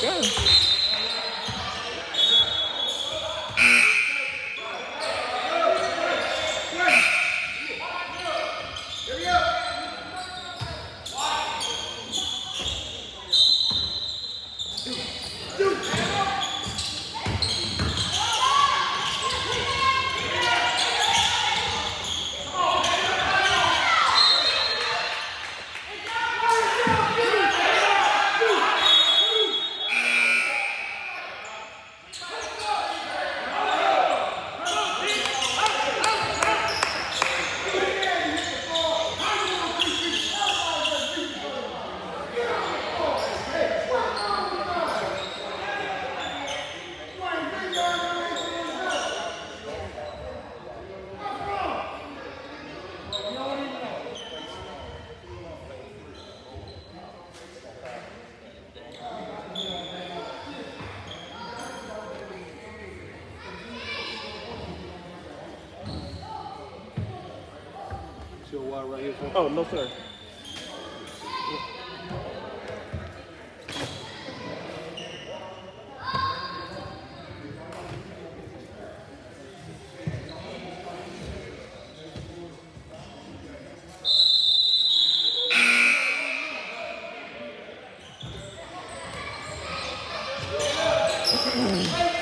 good. right here. Sir. Oh, no, sir.